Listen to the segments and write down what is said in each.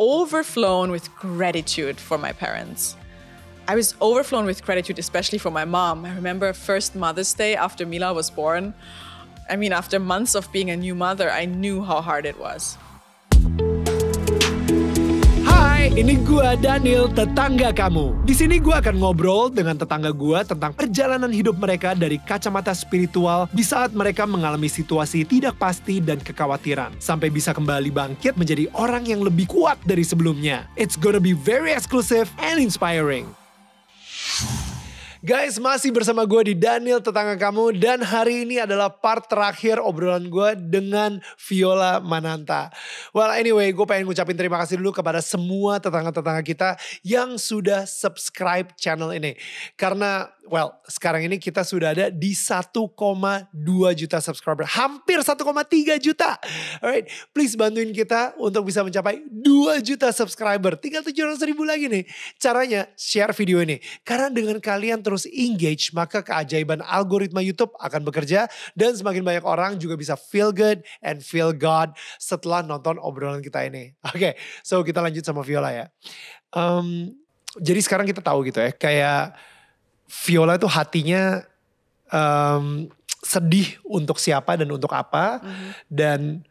overflown with gratitude for my parents. I was overflown with gratitude, especially for my mom. I remember first Mother's Day after Mila was born. I mean, after months of being a new mother, I knew how hard it was. Ini gua Daniel, tetangga kamu. Di sini gua akan ngobrol dengan tetangga gua tentang perjalanan hidup mereka dari kacamata spiritual di saat mereka mengalami situasi tidak pasti dan kekhawatiran sampai bisa kembali bangkit menjadi orang yang lebih kuat dari sebelumnya. It's gonna be very exclusive and inspiring. Guys, masih bersama gue di Daniel Tetangga Kamu dan hari ini adalah part terakhir obrolan gue dengan Viola Mananta. Well anyway, gue pengen ngucapin terima kasih dulu kepada semua tetangga-tetangga kita yang sudah subscribe channel ini. Karena well sekarang ini kita sudah ada di 1,2 juta subscriber. Hampir 1,3 juta. Alright, please bantuin kita untuk bisa mencapai 2 juta subscriber. Tinggal 700 ribu lagi nih. Caranya share video ini. Karena dengan kalian terus engage, maka keajaiban algoritma YouTube akan bekerja dan semakin banyak orang juga bisa feel good and feel God setelah nonton obrolan kita ini. Oke, okay, so kita lanjut sama Viola ya. Um, jadi sekarang kita tahu gitu ya, kayak Viola itu hatinya um, sedih untuk siapa dan untuk apa, mm dan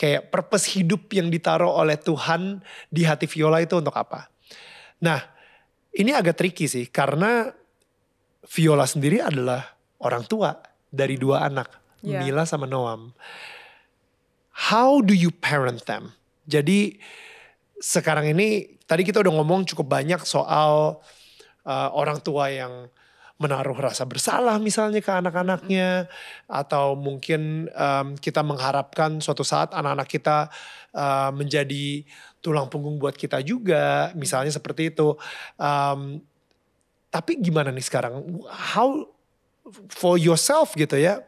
kayak purpose hidup yang ditaruh oleh Tuhan di hati Viola itu untuk apa. Nah, ini agak tricky sih karena Viola sendiri adalah orang tua dari dua anak, yeah. Mila sama Noam. How do you parent them? Jadi sekarang ini tadi kita udah ngomong cukup banyak soal uh, orang tua yang menaruh rasa bersalah misalnya ke anak-anaknya atau mungkin um, kita mengharapkan suatu saat anak-anak kita uh, menjadi tulang punggung buat kita juga misalnya seperti itu um, tapi gimana nih sekarang? How for yourself gitu ya?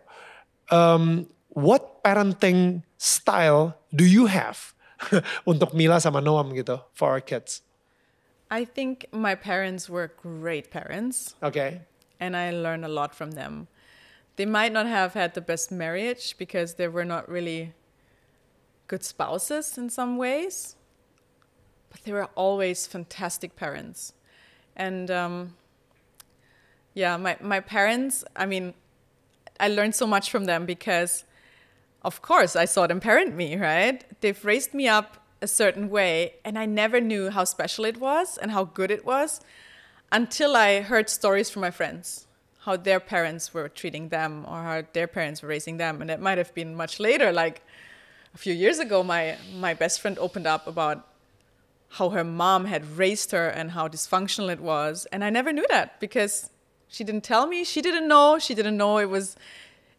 Um, what parenting style do you have untuk Mila sama Noam gitu for our kids? I think my parents were great parents. Okay. And I learned a lot from them. They might not have had the best marriage because they were not really good spouses in some ways, but they were always fantastic parents. And um, yeah, my, my parents, I mean, I learned so much from them because, of course, I saw them parent me, right? They've raised me up a certain way, and I never knew how special it was and how good it was until I heard stories from my friends, how their parents were treating them or how their parents were raising them. And it might have been much later, like a few years ago, my, my best friend opened up about how her mom had raised her and how dysfunctional it was. And I never knew that because she didn't tell me. She didn't know. She didn't know it was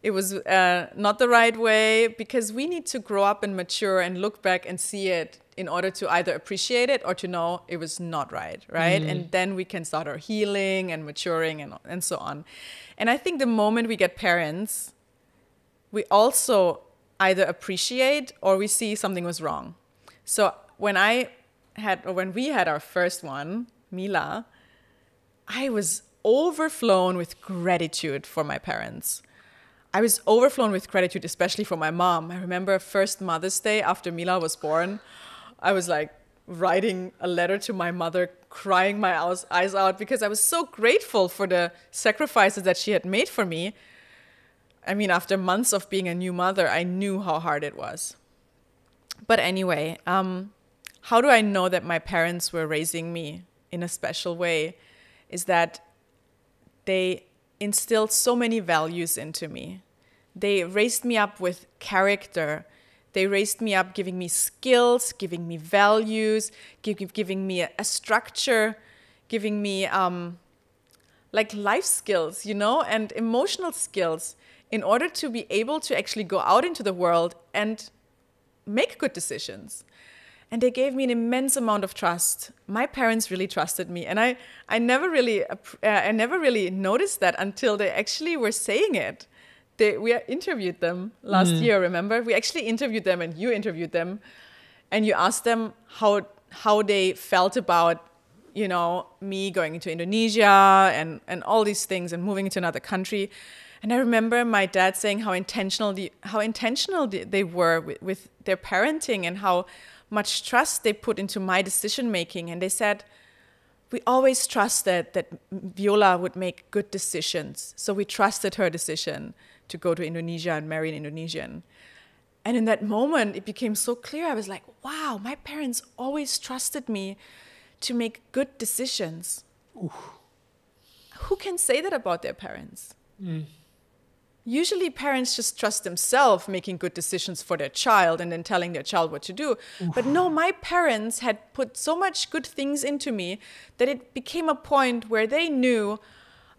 it was uh, not the right way because we need to grow up and mature and look back and see it in order to either appreciate it or to know it was not right, right? Mm. And then we can start our healing and maturing and and so on. And I think the moment we get parents, we also either appreciate or we see something was wrong. So when I had or when we had our first one, Mila, I was overflown with gratitude for my parents. I was overflown with gratitude, especially for my mom. I remember first Mother's Day after Mila was born, I was like writing a letter to my mother, crying my eyes out because I was so grateful for the sacrifices that she had made for me. I mean, after months of being a new mother, I knew how hard it was. But anyway, um, how do I know that my parents were raising me in a special way? Is that they instilled so many values into me. They raised me up with character. They raised me up giving me skills, giving me values, give, giving me a, a, structure, giving me um, like life skills, you know, and emotional skills in order to be able to actually go out into the world and make good decisions and they gave me an immense amount of trust. My parents really trusted me, and I, I never really, uh, I never really noticed that until they actually were saying it. They, we interviewed them last mm. year. Remember, we actually interviewed them, and you interviewed them, and you asked them how how they felt about, you know, me going into Indonesia and and all these things and moving into another country. And I remember my dad saying how intentional the, how intentional they were with, with their parenting and how much trust they put into my decision making. And they said, we always trusted that Viola would make good decisions. So we trusted her decision to go to Indonesia and marry an Indonesian. And in that moment, it became so clear. I was like, wow, my parents always trusted me to make good decisions. Who can say that about their parents? Hmm. Usually, parents just trust themselves making good decisions for their child and then telling their child what to do. But no, my parents had put so much good things into me that it became a point where they knew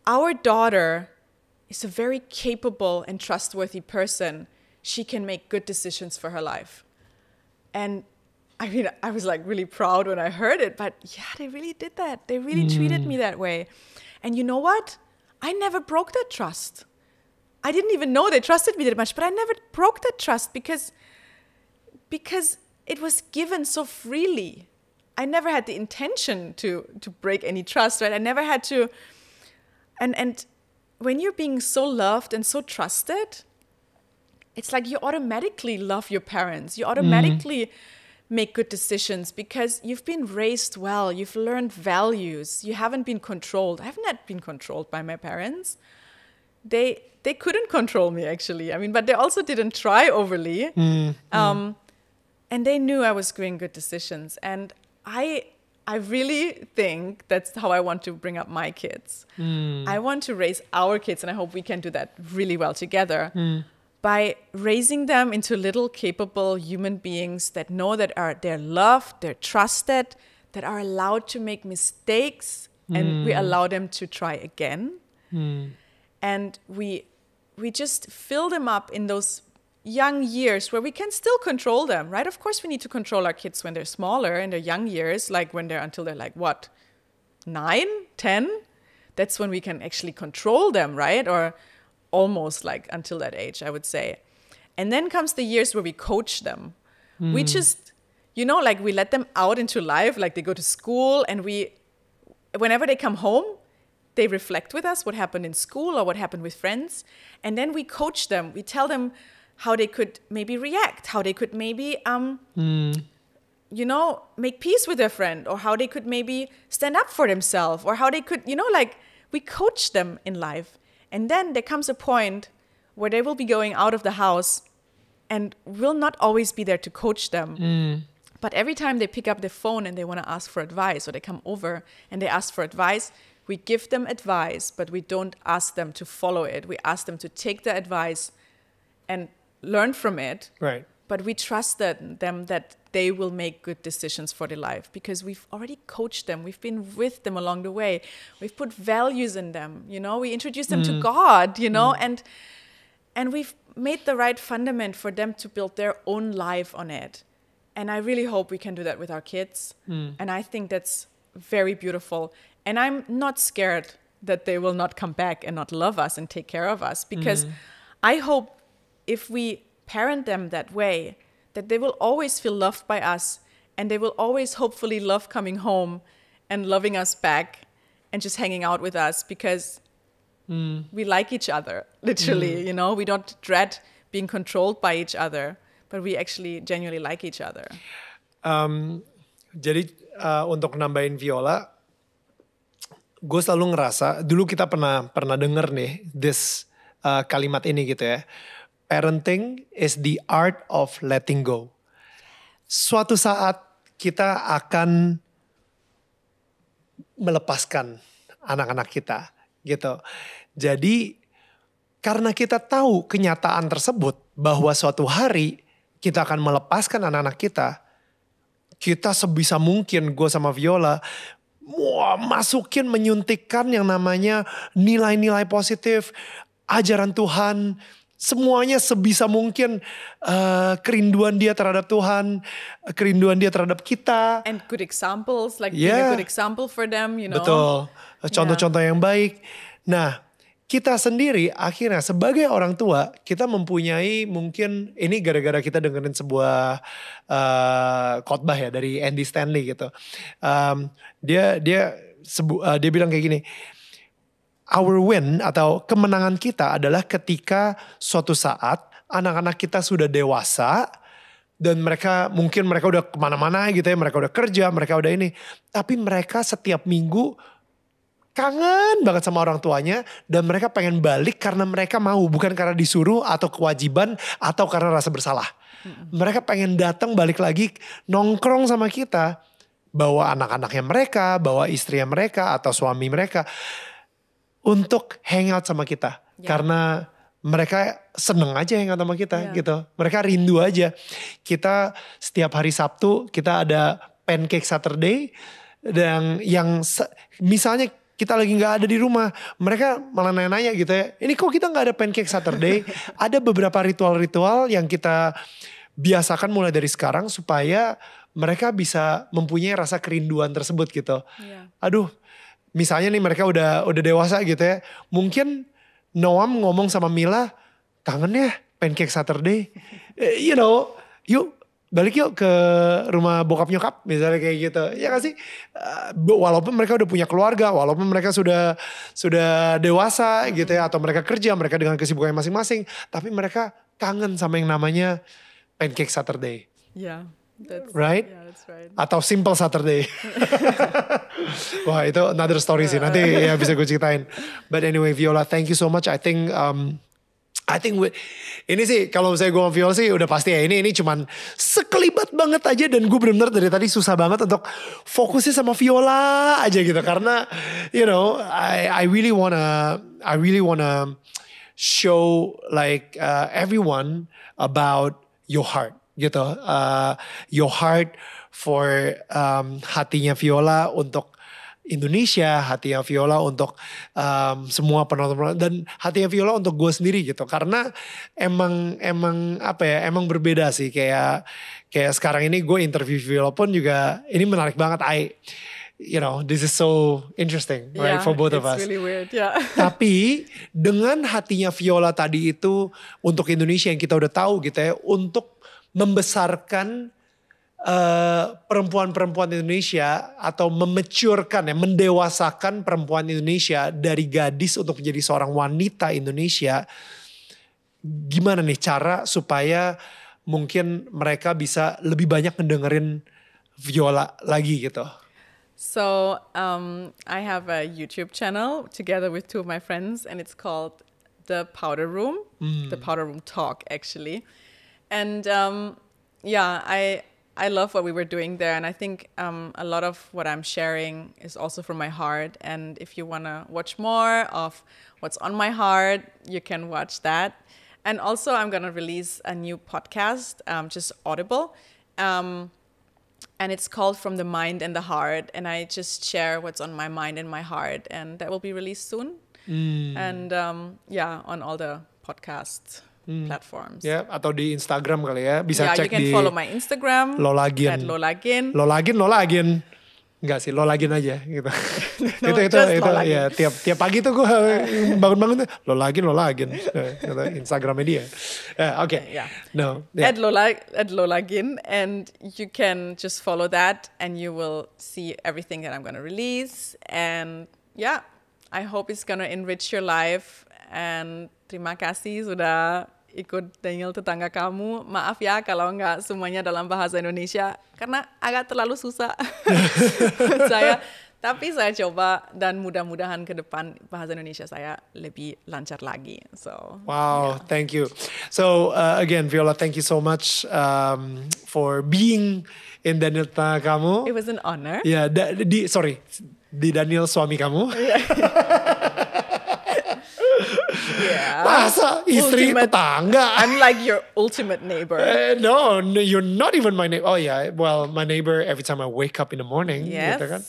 our daughter is a very capable and trustworthy person. She can make good decisions for her life. And I mean, I was like really proud when I heard it, but yeah, they really did that. They really hmm. treated me that way. And you know what? I never broke that trust. I didn't even know they trusted me that much, but I never broke that trust because because it was given so freely. I never had the intention to to break any trust, right? I never had to and and when you're being so loved and so trusted, it's like you automatically love your parents. You automatically make good decisions because you've been raised well, you've learned values, you haven't been controlled. I haven't been controlled by my parents. They they couldn't control me actually. I mean, but they also didn't try overly. Um, and they knew I was doing good decisions. And I I really think that's how I want to bring up my kids. Hmm. I want to raise our kids, and I hope we can do that really well together hmm. by raising them into little capable human beings that know that are they're loved, they're trusted, that are allowed to make mistakes, and we hmm. allow them to try again. And we we just fill them up in those young years where we can still control them, right? Of course, we need to control our kids when they're smaller in their young years, like when they're until they're like what, nine, ten. That's when we can actually control them, right? Or almost like until that age, I would say. And then comes the years where we coach them. Hmm. We just, you know, like we let them out into life, like they go to school and we, whenever they come home, they reflect with us what happened in school or what happened with friends. And then we coach them. We tell them how they could maybe react, how they could maybe, um, you know, make peace with their friend, or how they could maybe stand up for themselves, or how they could, you know, like we coach them in life. And then there comes a point where they will be going out of the house and we'll not always be there to coach them. But every time they pick up the phone and they want to ask for advice, or they come over and they ask for advice, we give them advice, but we don't ask them to follow it. We ask them to take the advice and learn from it. Right. But we trust that, them that they will make good decisions for their life because we've already coached them. We've been with them along the way. We've put values in them. You know, we introduced them to mm. God. You know, mm. and and we've made the right fundament for them to build their own life on it. And I really hope we can do that with our kids. Mm. And I think that's very beautiful. And I'm not scared that they will not come back and not love us and take care of us because I hope if we parent them that way, that they will always feel loved by us and they will always hopefully love coming home and loving us back and just hanging out with us because we like each other, literally, you know, we don't dread being controlled by each other, but we actually genuinely like each other. Um, jadi uh, untuk nambahin Viola, gue selalu ngerasa dulu kita pernah pernah denger nih this uh, kalimat ini gitu ya. Parenting is the art of letting go. Suatu saat kita akan melepaskan anak-anak kita gitu. Jadi karena kita tahu kenyataan tersebut bahwa suatu hari kita akan melepaskan anak-anak kita, kita sebisa mungkin gue sama Viola masukin menyuntikkan yang namanya nilai-nilai positif, ajaran Tuhan, semuanya sebisa mungkin eh, kerinduan dia terhadap Tuhan, kerinduan dia terhadap kita. And good examples, like being Yeah. a good example for them, you know. Betul. Contoh-contoh yang baik. Nah, kita sendiri akhirnya sebagai orang tua kita mempunyai mungkin ini gara-gara kita dengerin sebuah eh, khotbah ya dari Andy Stanley gitu. Em, dia dia sebu, eh, dia bilang kayak gini. Our win atau kemenangan kita adalah ketika suatu saat anak-anak kita sudah dewasa, dan mereka mungkin mereka udah ke mana-mana gitu ya, mereka udah kerja, mereka udah ini. Tapi mereka setiap minggu kangen banget sama orang tuanya dan mereka pengen balik karena mereka mau bukan karena disuruh atau kewajiban atau karena rasa bersalah. Mereka pengen datang balik lagi nongkrong sama kita, bawa anak-anaknya mereka, bawa istrinya mereka atau suami mereka untuk hangout sama kita Ya. karena mereka seneng aja hangout sama kita Ya. gitu. Mereka rindu aja. Kita setiap hari Sabtu kita ada pancake Saturday dan yang misalnya kita lagi nggak ada di rumah, mereka malah nanya-nanya gitu ya. Ini kok kita nggak ada pancake Saturday? ada beberapa ritual-ritual yang kita biasakan mulai dari sekarang supaya mereka bisa mempunyai rasa kerinduan tersebut gitu. Yeah. Aduh, misalnya nih mereka udah udah dewasa gitu ya. Mungkin Noam ngomong sama Mila, kangen ya pancake Saturday. Eh, you know, yuk balik yuk ke rumah bokap nyokap misalnya kayak gitu. Ya gak sih? Eh, walaupun mereka udah punya keluarga, walaupun mereka sudah sudah dewasa gitu ya atau mereka kerja, mereka dengan kesibukannya masing-masing, tapi mereka kangen sama yang namanya pancake Saturday. Yeah. That's Right? Yeah, that's right. atau simple Saturday. Wah itu another story sih nanti ya bisa gue ceritain. But anyway Viola, thank you so much. I think um, I think we- ini sih kalau misalnya gue sama Viola sih udah pasti ya ini ini cuman sekelibat banget aja dan gue bener-bener dari tadi susah banget untuk fokusnya sama Viola aja gitu karena you know I I really wanna I really wanna show like uh, everyone about your heart gitu uh, your heart for um, hatinya Viola untuk Indonesia, hatinya Viola untuk um, semua penonton dan hatinya Viola untuk gue sendiri gitu. Karena emang emang apa ya, emang berbeda sih kayak kayak sekarang ini gue interview Viola pun juga ini menarik banget. I you know, this is so interesting right yeah, for both of us. really weird. Yeah. Tapi dengan hatinya Viola tadi itu untuk Indonesia yang kita udah tahu gitu ya, untuk membesarkan eh, perempuan-perempuan Indonesia atau memecurkan ya, mendewasakan perempuan Indonesia dari gadis untuk menjadi seorang wanita Indonesia. Gimana nih cara supaya mungkin mereka bisa lebih banyak mendengerin Viola lagi gitu. So um, I have a YouTube channel together with two of my friends, and it's called The Powder Room, The Powder Room Talk, actually. And um, yeah, I I love what we were doing there, and I think um, a lot of what I'm sharing is also from my heart. And if you wanna watch more of what's on my heart, you can watch that. And also, I'm gonna release a new podcast, um, just Audible. Um, and it's called From the Mind and the Heart. And I just share what's on my mind and my heart, and that will be released soon. And um, yeah, on all the podcast platforms. Ya, atau di Instagram kali ya. Bisa yeah, cek you can di follow my Instagram Lolagin. at Lolagin. Lolagin, Lolagin. Enggak sih, Lolagin aja gitu. No, itu itu itu Lolagin. ya tiap tiap pagi tuh gue bangun-bangun tuh Lolagin, Lolagin. Eh, gitu, Instagramnya dia. Eh, Oke. Yeah. No. ya. At Lola at Lolagin, and you can just follow that, and you will see everything that I'm gonna release. And yeah, I hope it's gonna enrich your life. And terima kasih sudah ikut Daniel tetangga kamu. Maaf ya kalau nggak semuanya dalam bahasa Indonesia karena agak terlalu susah saya. Tapi saya coba dan mudah-mudahan ke depan bahasa Indonesia saya lebih lancar lagi. So Wow, thank you. So uh, again, Viola, thank you so much um, for being in Daniel Tengah kamu. it was an honor. Ya, da- di sorry, di Daniel suami kamu. Yeah. Masa istri Ultimate- tetangga? I'm like your ultimate neighbor. Eh, no, no, you're not even my neighbor. Oh yeah, well, my neighbor every time I wake up in the morning, Yes. gitu kan.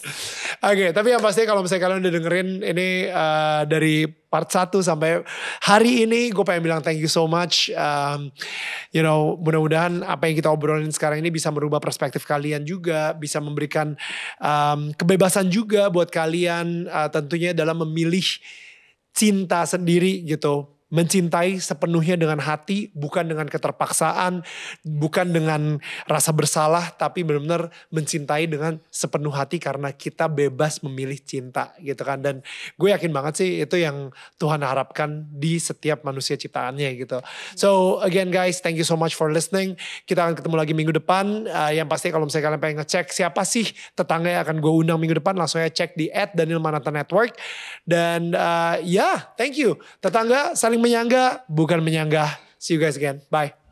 Oke, tapi yang pasti kalau misalnya kalian udah dengerin ini uh, dari part 1 sampai hari ini, gue pengen bilang thank you so much. Um, you know, mudah-mudahan apa yang kita obrolin sekarang ini bisa merubah perspektif kalian juga, bisa memberikan um, kebebasan juga buat kalian uh, tentunya dalam memilih cinta sendiri gitu mencintai sepenuhnya dengan hati, bukan dengan keterpaksaan, bukan dengan rasa bersalah, tapi benar-benar mencintai dengan sepenuh hati karena kita bebas memilih cinta gitu kan. Dan gue yakin banget sih itu yang Tuhan harapkan di setiap manusia ciptaannya gitu. So again guys, thank you so much for listening. Kita akan ketemu lagi minggu depan. Uh, yang pasti kalau misalnya kalian pengen ngecek siapa sih tetangga yang akan gue undang minggu depan, langsung aja cek di at Daniel Manata Network. Dan uh, ya, yeah, thank you. Tetangga saling menyangga, bukan menyanggah. See you guys again. Bye.